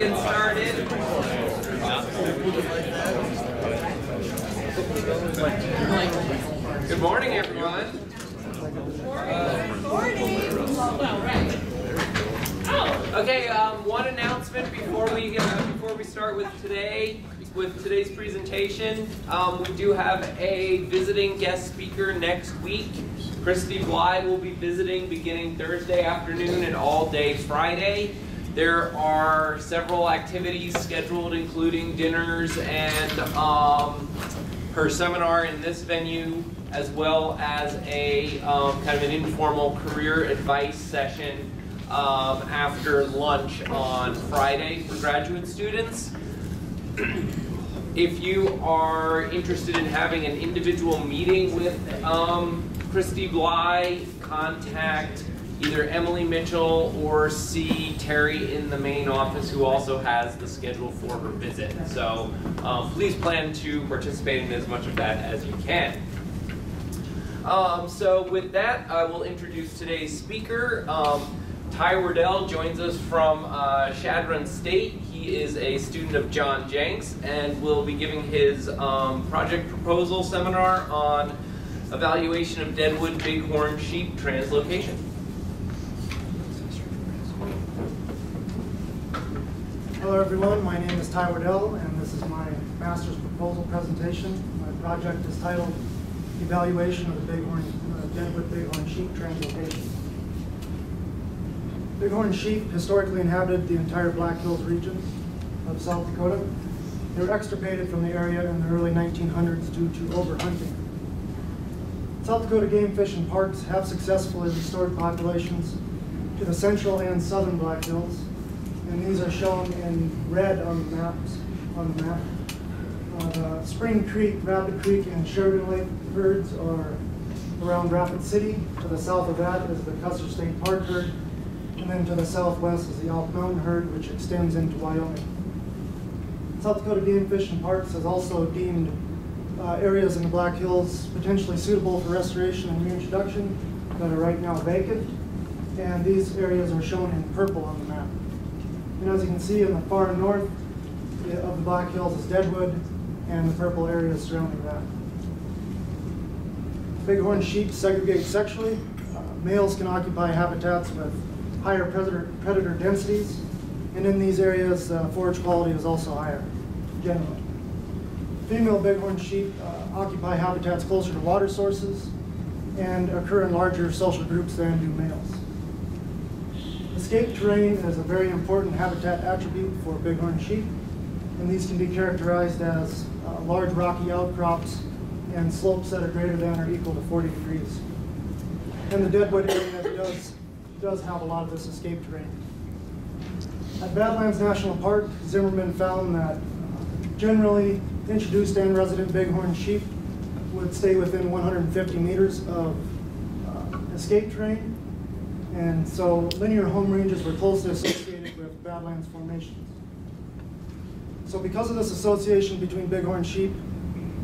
Get started. Good morning, everyone. Okay, um, one announcement before we uh, before we start with today with today's presentation. Um, we do have a visiting guest speaker next week. Christy Bly will be visiting beginning Thursday afternoon and all day Friday. There are several activities scheduled, including dinners and um, her seminar in this venue, as well as a um, kind of an informal career advice session um, after lunch on Friday for graduate students. If you are interested in having an individual meeting with um, Christy Bly, contact either Emily Mitchell or see Terry in the main office who also has the schedule for her visit. So um, please plan to participate in as much of that as you can. Um, so with that, I will introduce today's speaker. Um, Ty Werdel joins us from uh, Chadron State. He is a student of John Jenks and will be giving his um, project proposal seminar on evaluation of deadwood bighorn sheep translocation. Hello everyone, my name is Ty Werdel and this is my master's proposal presentation. My project is titled Evaluation of the Bighorn, uh, Deadwood Bighorn Sheep Translocation. Bighorn sheep historically inhabited the entire Black Hills region of South Dakota. They were extirpated from the area in the early 1900s due to overhunting. South Dakota Game Fish and Parks have successfully restored populations to the central and southern Black Hills and these are shown in red on the maps, on the map. Uh, Spring Creek, Rapid Creek, and Sheridan Lake herds are around Rapid City. To the south of that is the Custer State Park herd, and then to the southwest is the Elk Mountain herd, which extends into Wyoming. South Dakota Game Fish and Parks has also deemed uh, areas in the Black Hills potentially suitable for restoration and reintroduction that are right now vacant, and these areas are shown in purple on the map. And as you can see in the far north of the Black Hills is Deadwood and the purple areas surrounding that. Bighorn sheep segregate sexually. Uh, males can occupy habitats with higher predator, predator densities, and in these areas, uh, forage quality is also higher, generally. Female bighorn sheep uh, occupy habitats closer to water sources and occur in larger social groups than do males. Escape terrain is a very important habitat attribute for bighorn sheep, and these can be characterized as uh, large rocky outcrops and slopes that are greater than or equal to 40 degrees. And the Deadwood area does, does have a lot of this escape terrain. At Badlands National Park, Zimmerman found that uh, generally introduced and resident bighorn sheep would stay within 150 meters of uh, escape terrain and so linear home ranges were closely associated with Badlands formations. So because of this association between bighorn sheep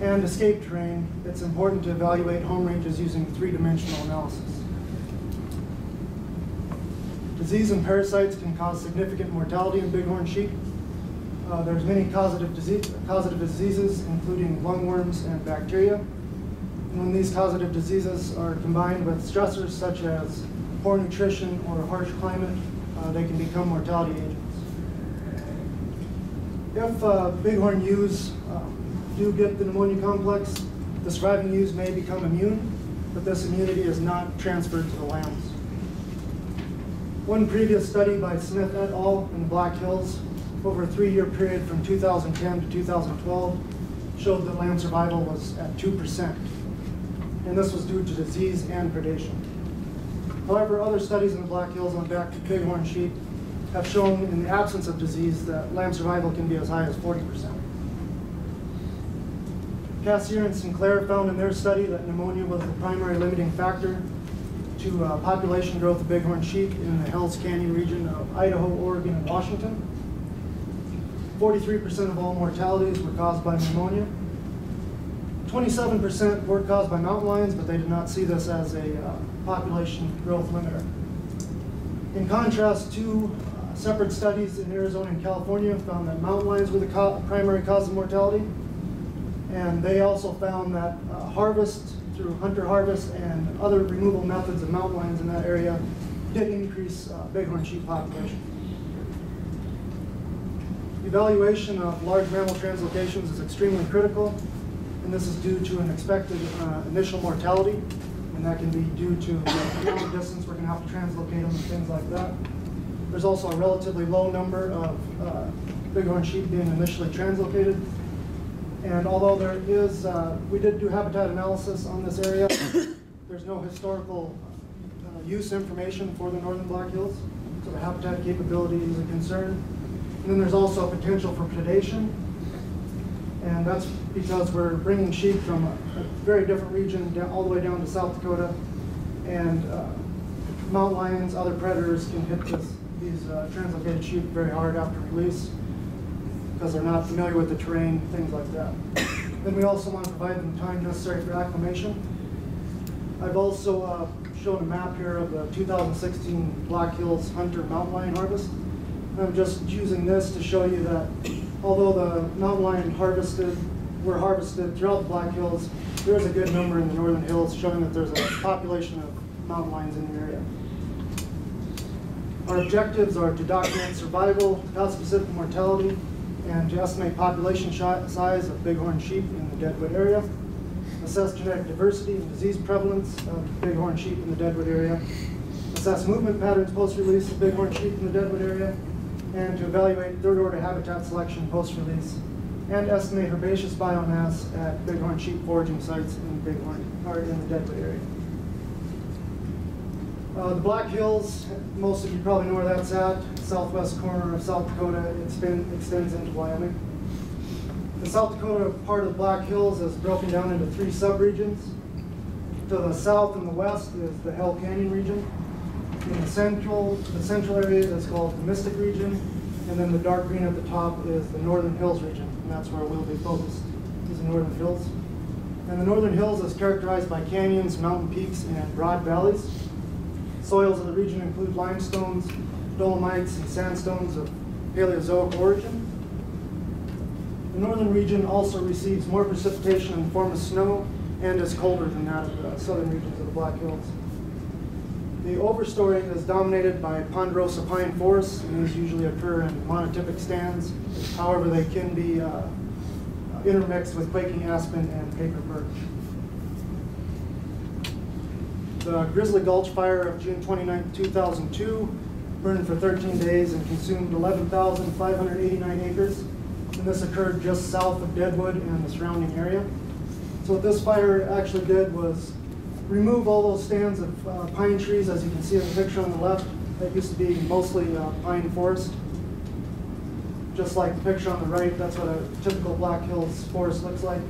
and escape terrain, it's important to evaluate home ranges using three-dimensional analysis. Disease and parasites can cause significant mortality in bighorn sheep. Uh, there's many causative, disease, causative diseases, including lungworms and bacteria. And when these causative diseases are combined with stressors such as poor nutrition or harsh climate, uh, they can become mortality agents. If uh, bighorn ewes uh, do get the pneumonia complex, the surviving ewes may become immune, but this immunity is not transferred to the lambs. One previous study by Smith et al. in the Black Hills over a three-year period from 2010 to 2012 showed that lamb survival was at 2%. And this was due to disease and predation. However, other studies in the Black Hills on back to bighorn sheep have shown in the absence of disease that lamb survival can be as high as 40%. Cassirer and Sinclair found in their study that pneumonia was the primary limiting factor to uh, population growth of bighorn sheep in the Hells Canyon region of Idaho, Oregon, and Washington. 43% of all mortalities were caused by pneumonia. 27% were caused by mountain lions, but they did not see this as a uh, population growth limiter. In contrast, two uh, separate studies in Arizona and California found that mountain lions were the co- primary cause of mortality. And they also found that uh, harvest through hunter harvest and other removal methods of mountain lions in that area did increase uh, bighorn sheep population. Evaluation of large mammal translocations is extremely critical, and this is due to an expected uh, initial mortality, and that can be due to amount distance we're going to have to translocate them and things like that. There's also a relatively low number of uh, bighorn sheep being initially translocated, and although there is, uh, we did do habitat analysis on this area, there's no historical uh, use information for the northern Black Hills, so the habitat capability is a concern. And then there's also a potential for predation, and that's because we're bringing sheep from a a very different region, down, all the way down to South Dakota, and uh, mountain lions, other predators can hit this, these uh, translocated sheep very hard after release because they're not familiar with the terrain, things like that. Then we also want to provide them time necessary for acclimation. I've also uh, shown a map here of the 2016 Black Hills Hunter Mountain Lion Harvest. And I'm just using this to show you that although the mountain lion harvested, were harvested throughout the Black Hills, there is a good number in the northern hills showing that there's a population of mountain lions in the area. Our objectives are to document survival, health-specific mortality, and to estimate population size of bighorn sheep in the Deadwood area, assess genetic diversity and disease prevalence of bighorn sheep in the Deadwood area, assess movement patterns post-release of bighorn sheep in the Deadwood area, and to evaluate third-order habitat selection post-release, and estimate herbaceous biomass at bighorn sheep foraging sites in bighorn, or in the Deadwood area. Uh, the Black Hills, most of you probably know where that's at, southwest corner of South Dakota, it extends into Wyoming. The South Dakota part of the Black Hills is broken down into three subregions. To the south and the west is the Hell Canyon region. In the central, the central area is called the Mystic region, and then the dark green at the top is the Northern Hills region, and that's where we'll be focused, is the Northern Hills. And the Northern Hills is characterized by canyons, mountain peaks, and broad valleys. Soils of the region include limestones, dolomites, and sandstones of Paleozoic origin. The northern region also receives more precipitation in the form of snow and is colder than that of the southern regions of the Black Hills. The overstory is dominated by ponderosa pine forests, and these usually occur in monotypic stands. However, they can be uh, intermixed with quaking aspen and paper birch. The Grizzly Gulch fire of June 29, 2002 burned for 13 days and consumed 11,589 acres. And this occurred just south of Deadwood and the surrounding area. So what this fire actually did was remove all those stands of uh, pine trees, as you can see in the picture on the left. That used to be mostly uh, pine forest. Just like the picture on the right, that's what a typical Black Hills forest looks like.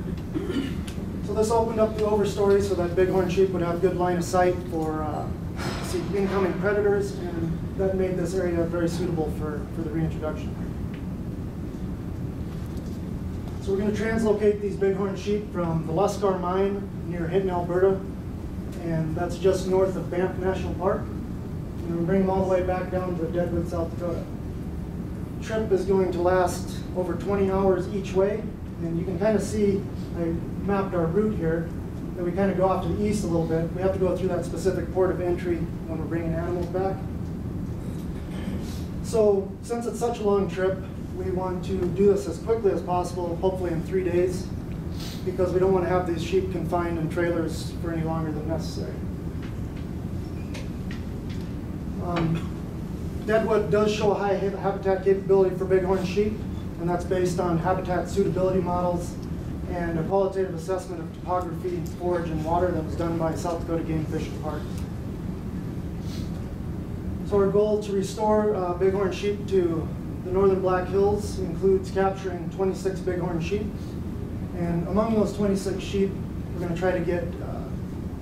So this opened up the overstory so that bighorn sheep would have good line of sight for uh, see incoming predators, and that made this area very suitable for, for the reintroduction. So we're going to translocate these bighorn sheep from the Luscar mine near Hinton, Alberta, and that's just north of Banff National Park. And we'll bring them all the way back down to Deadwood, South Dakota. Trip is going to last over 20 hours each way, and you can kind of see, I mapped our route here, that we kind of go off to the east a little bit. We have to go through that specific port of entry when we're bringing animals back. So since it's such a long trip, we want to do this as quickly as possible, hopefully in three days, because we don't want to have these sheep confined in trailers for any longer than necessary. Um, Deadwood does show a high habitat capability for bighorn sheep, and that's based on habitat suitability models and a qualitative assessment of topography, forage, and water that was done by South Dakota Game Fish Department. So our goal to restore uh, bighorn sheep to the northern Black Hills includes capturing 26 bighorn sheep. And among those 26 sheep, we're going to try to get uh,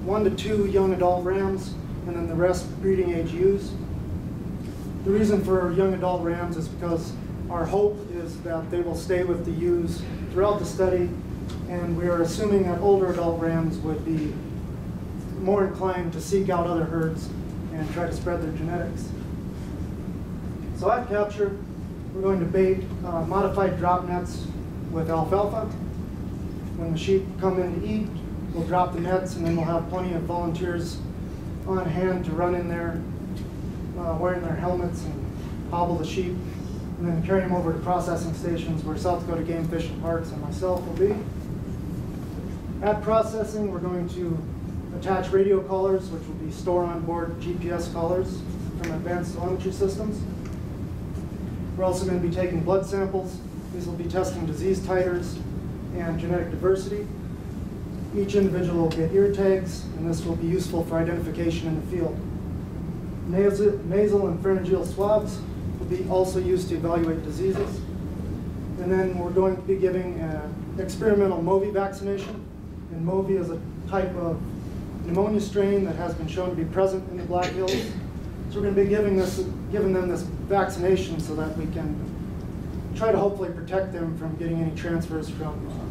one to two young adult rams, and then the rest breeding age ewes. The reason for young adult rams is because our hope is that they will stay with the ewes throughout the study, and we are assuming that older adult rams would be more inclined to seek out other herds and try to spread their genetics. So at capture, we're going to bait uh, modified drop nets with alfalfa. When the sheep come in to eat, we'll drop the nets and then we'll have plenty of volunteers on hand to run in there uh, wearing their helmets and hobble the sheep and then carry them over to processing stations where South Dakota Game Fish and Parks and myself will be. At processing, we're going to attach radio collars, which will be store on board GPS collars from advanced telemetry systems. We're also going to be taking blood samples. These will be testing disease titers and genetic diversity. Each individual will get ear tags, and this will be useful for identification in the field. Nasal, and pharyngeal swabs will be also used to evaluate diseases. And then we're going to be giving an experimental MOVI vaccination. And MOVI is a type of pneumonia strain that has been shown to be present in the Black Hills. So we're going to be giving this, giving them this vaccination so that we can try to hopefully protect them from getting any transfers from uh,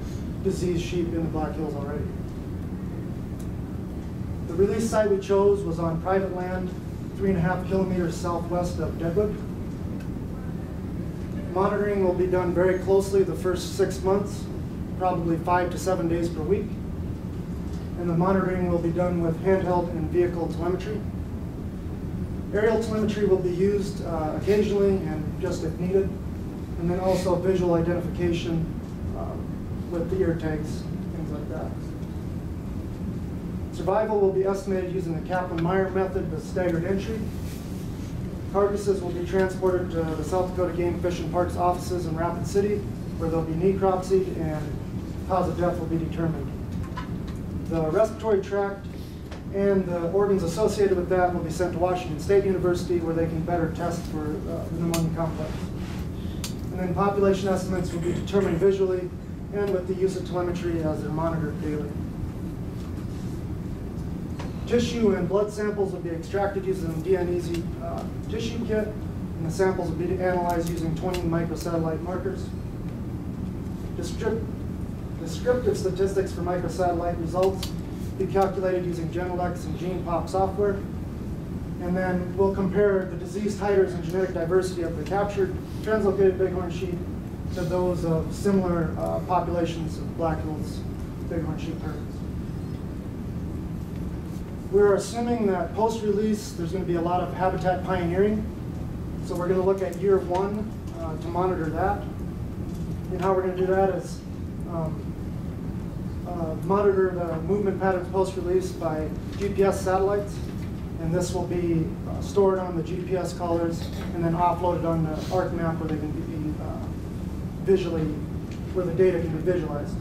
diseased sheep in the Black Hills already. The release site we chose was on private land, three and a half kilometers southwest of Deadwood. Monitoring will be done very closely the first six months, probably five to seven days per week. And the monitoring will be done with handheld and vehicle telemetry. Aerial telemetry will be used uh, occasionally and just if needed. And then also visual identification uh, with the ear tanks, things like that. Survival will be estimated using the Kaplan-Meier method with staggered entry. Carcasses will be transported to the South Dakota Game Fish and Parks offices in Rapid City, where there'll be necropsy and cause of death will be determined. The respiratory tract and the organs associated with that will be sent to Washington State University, where they can better test for uh, the pneumonia complex. And then population estimates will be determined visually and with the use of telemetry as they're monitored daily. Tissue and blood samples will be extracted using DNeasy uh, tissue kit, and the samples will be analyzed using 20 microsatellite markers. Descrip- Descriptive statistics for microsatellite results be calculated using GenAlEx and GenePop software. And then we'll compare the disease titers and genetic diversity of the captured translocated bighorn sheep to those of similar uh, populations of Black Hills bighorn sheep herds. We're assuming that post-release, there's going to be a lot of habitat pioneering. So we're going to look at year one uh, to monitor that. And how we're going to do that is um, uh, monitor the movement patterns post-release by GPS satellites. And this will be uh, stored on the GPS collars and then offloaded on the ArcMap where they can be uh, visually, where the data can be visualized.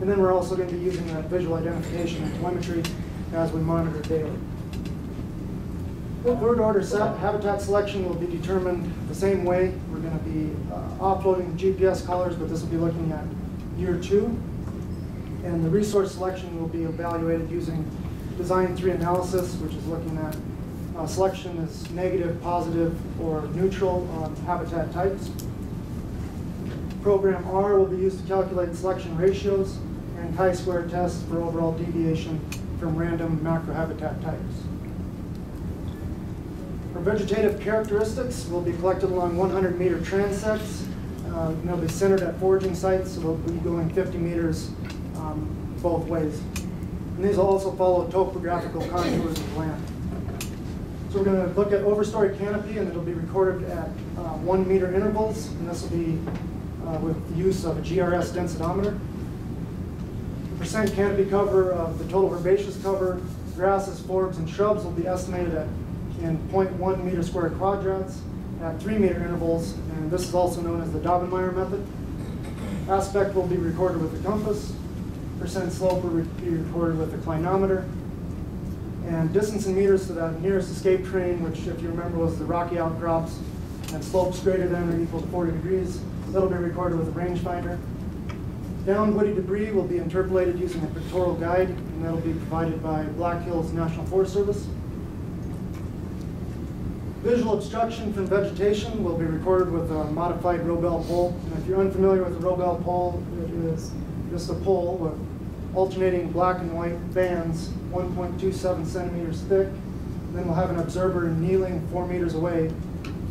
And then we're also going to be using that visual identification and telemetry as we monitor daily. Bird order set, habitat selection will be determined the same way. We're going to be uh, offloading GPS collars, but this will be looking at year two. And the resource selection will be evaluated using design three analysis, which is looking at uh, selection as negative, positive, or neutral on habitat types. Program R will be used to calculate selection ratios and chi-square tests for overall deviation from random macrohabitat types. For vegetative characteristics will be collected along 100 meter transects. Uh, they'll be centered at foraging sites, so they'll be going 50 meters um, both ways. And these will also follow topographical contours of land. So we're going to look at overstory canopy, and it'll be recorded at uh, one meter intervals, and this will be uh, with the use of a GRS densitometer. Percent canopy cover of the total herbaceous cover, grasses, forbs, and shrubs will be estimated at in 0.1 meter square quadrants at three meter intervals, and this is also known as the Daubenmire method. Aspect will be recorded with the compass. Percent slope will be recorded with the clinometer. And distance in meters to the nearest escape terrain, which if you remember was the rocky outcrops, and slopes greater than or equal to 40 degrees, that'll be recorded with a rangefinder. Down woody debris will be interpolated using a pictorial guide, and that'll be provided by Black Hills National Forest Service. Visual obstruction from vegetation will be recorded with a modified Robel pole. And if you're unfamiliar with the Robel pole, it is just a pole with alternating black and white bands, 1.27 centimeters thick. Then we'll have an observer kneeling four meters away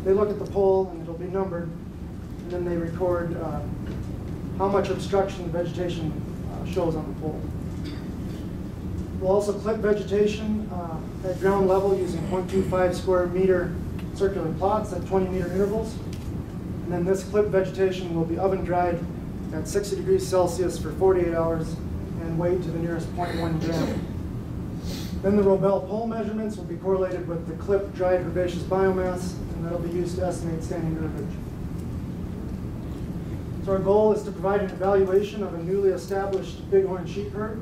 they look at the pole and it'll be numbered, and then they record uh, how much obstruction the vegetation uh, shows on the pole. We'll also clip vegetation uh, at ground level using 0.25 square meter circular plots at 20 meter intervals. And then this clip vegetation will be oven dried at 60 degrees Celsius for 48 hours and weighed to the nearest 0.1 gram. Then the Robel pole measurements will be correlated with the clip dried herbaceous biomass, and that'll be used to estimate standing herbage. So our goal is to provide an evaluation of a newly established bighorn sheep herd,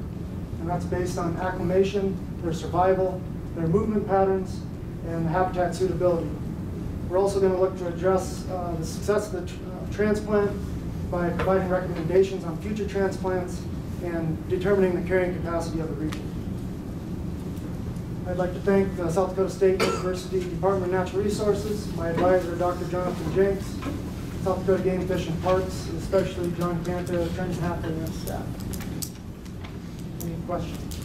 and that's based on acclimation, their survival, their movement patterns, and habitat suitability. We're also going to look to address uh, the success of the tr- uh, transplant by providing recommendations on future transplants and determining the carrying capacity of the region. I'd like to thank the South Dakota State University Department of Natural Resources, my advisor, Dr. Jonathan Jenks, South Dakota Game Fish and Parks, and especially John Kanta, Trenton Haffley, and staff. Any questions?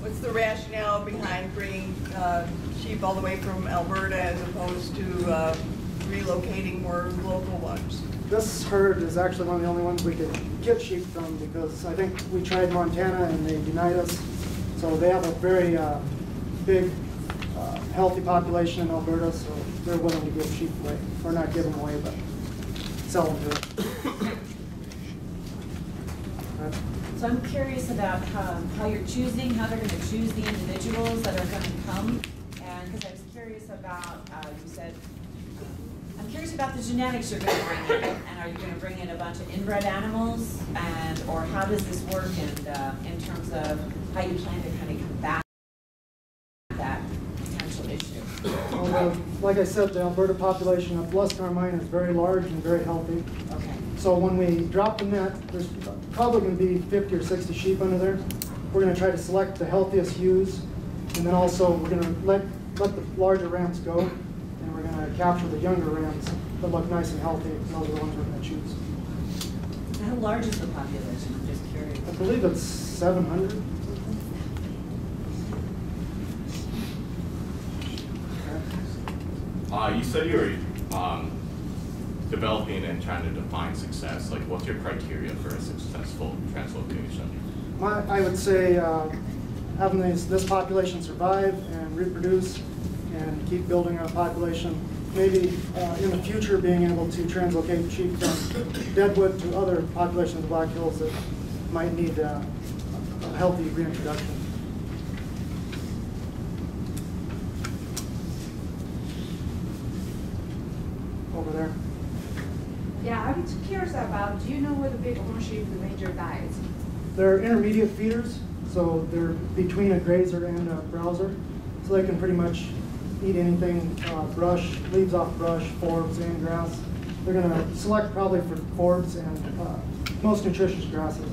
What's the rationale behind bringing uh, sheep all the way from Alberta as opposed to uh, relocating more local ones? This herd is actually one of the only ones we could get sheep from because I think we tried Montana and they denied us. So they have a very uh, big, uh, healthy population in Alberta, so they're willing to give sheep away, or not give them away, but sell them to us. So I'm curious about how, how you're choosing, how they're gonna choose the individuals that are gonna come. And, because I was curious about, uh, you said, I'm curious about the genetics you're gonna bring in. And are you gonna bring in a bunch of inbred animals? And, or how does this work and, uh, in terms of how you plan to kind of combat that potential issue? Well, the- Like I said, the Alberta population of Luscar mine is very large and very healthy. Okay. So when we drop the net, there's probably gonna be fifty or sixty sheep under there. We're gonna try to select the healthiest ewes, and then also, we're gonna let, let the larger rams go, and we're gonna capture the younger rams that look nice and healthy, and those are the ones we're gonna choose. How large is the population? I'm just curious. I believe it's seven hundred. Uh, you said you were um, developing and trying to define success. Like, what's your criteria for a successful translocation? My, I would say, uh, having these, this population survive and reproduce and keep building our population. Maybe, uh, in the future, being able to translocate sheep from Deadwood to other populations of Black Hills that might need, uh, a healthy reintroduction. Over there. Yeah, I'm curious about, do you know what the bighorn sheep, the major diet? They're intermediate feeders, so they're between a grazer and a browser. So they can pretty much eat anything, uh, brush, leaves off brush, forbs, and grass. They're gonna select probably for forbs and, uh, most nutritious grasses.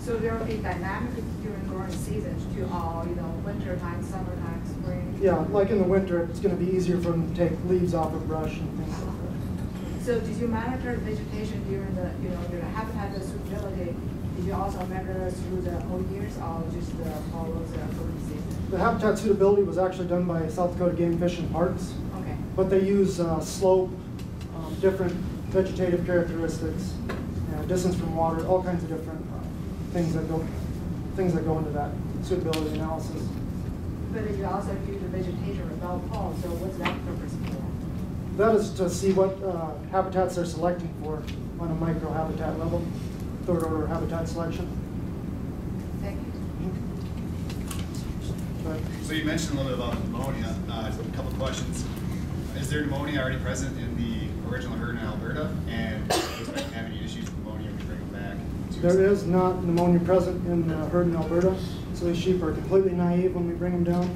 So there will be dynamic during growing seasons to all, you know, winter time, summertime, spring? Yeah, like in the winter, it's gonna be easier for them to take leaves off of brush and things like that. So did you monitor vegetation during the, you know, your habitat suitability? Did you also measure through the whole years or just the follows the growing season? The habitat suitability was actually done by South Dakota Game Fish and Parks. Okay. But they use uh, slope, um, different vegetative characteristics, uh, distance from water, all kinds of different uh, things that go, things that go into that suitability analysis. But you also do the vegetation without pole, so what's that purpose for? That is to see what uh, habitats they're selecting for on a micro habitat level, third order habitat selection. Thank you. So you mentioned a little bit about pneumonia. Uh, a couple of questions. Is there pneumonia already present in the original herd in Alberta? And does it have any issues with pneumonia when you bring them back? There is not pneumonia present in the herd in Alberta, so these sheep are completely naive when we bring them down,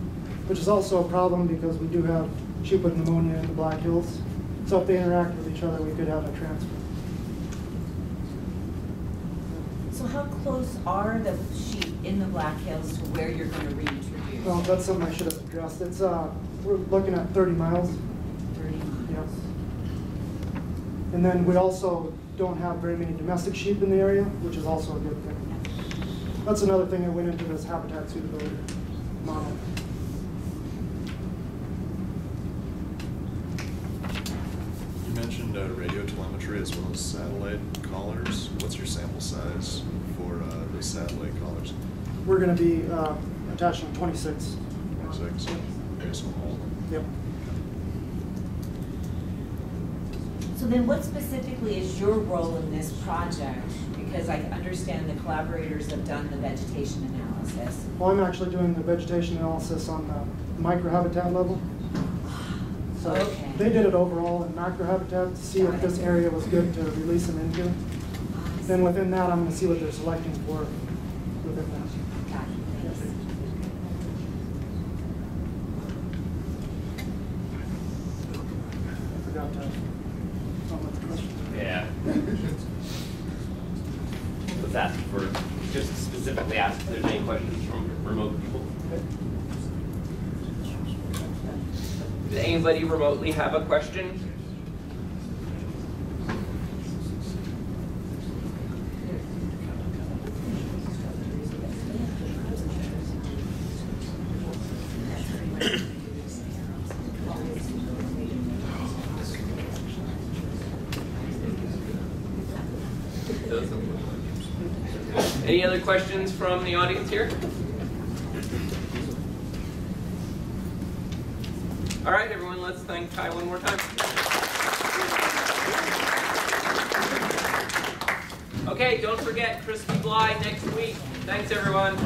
which is also a problem because we do have sheep with pneumonia in the Black Hills. So if they interact with each other, we could have a transfer. So how close are the sheep in the Black Hills to where you're gonna reintroduce? Well, that's something I should have addressed. It's, uh, we're looking at thirty miles. Thirty Yes. And then we also don't have very many domestic sheep in the area, which is also a good thing. That's another thing that went into this habitat suitability model. You mentioned uh, radio as well as satellite collars. What's your sample size for uh, the satellite collars? We're gonna be uh, attaching twenty-six. Twenty-six. Okay, so all of them. Yep. So then what specifically is your role in this project? Because I understand the collaborators have done the vegetation analysis. Well, I'm actually doing the vegetation analysis on the microhabitat level. So Okay. They did it overall in macrohabitat to see if this area was good to release them into. Then within that, I'm gonna see what they're selecting for within that. Got it, thanks. I forgot to, oh, what's the question? Yeah. Was asked for, just specifically asked if there's any questions from remote people. Does anybody remotely have a question? Any other questions from the audience here? All right, everyone, let's thank Ty one more time. Okay, don't forget Christy Bly next week. Thanks, everyone.